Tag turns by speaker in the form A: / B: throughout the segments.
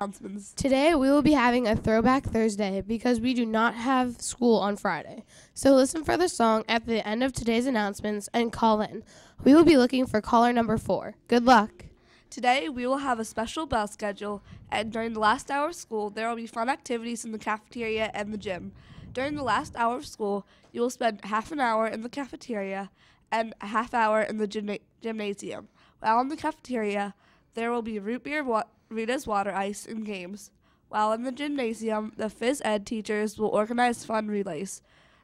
A: announcements.
B: Today we will be having a throwback Thursday because we do not have school on Friday. So listen for the song at the end of today's announcements and call in. We will be looking for caller number four. Good luck.
A: Today, we will have a special bell schedule, and during the last hour of school, there will be fun activities in the cafeteria and the gym. During the last hour of school, you will spend half an hour in the cafeteria and a half hour in the gymna- gymnasium. While in the cafeteria, there will be root beer, wa- Rita's water ice, and games. While in the gymnasium, the phys ed teachers will organize fun relays.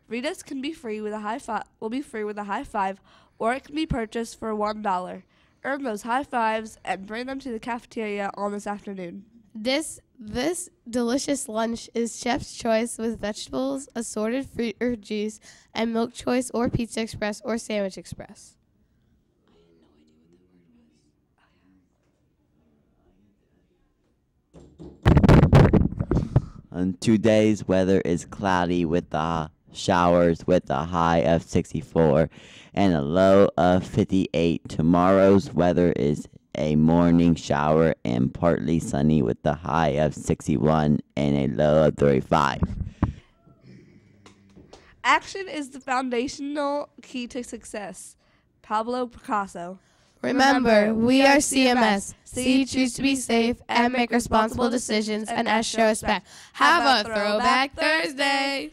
A: Rita's can be free with a high five will be free with a high five, or it can be purchased for one dollar. Earn those high fives and bring them to the cafeteria on this afternoon.
B: This this delicious lunch is Chef's Choice with vegetables, assorted fruit or juice, and Milk Choice or Pizza Express or Sandwich Express.
C: And today's weather is cloudy with the showers with a high of 64 and a low of 58. Tomorrow's weather is a morning shower and partly sunny with a high of 61 and a low of 35.
A: Action is the foundational key to success. Pablo Picasso.
B: Remember, we are CMS. See, choose to be safe and make responsible decisions and as show respect. Have a throwback Thursday.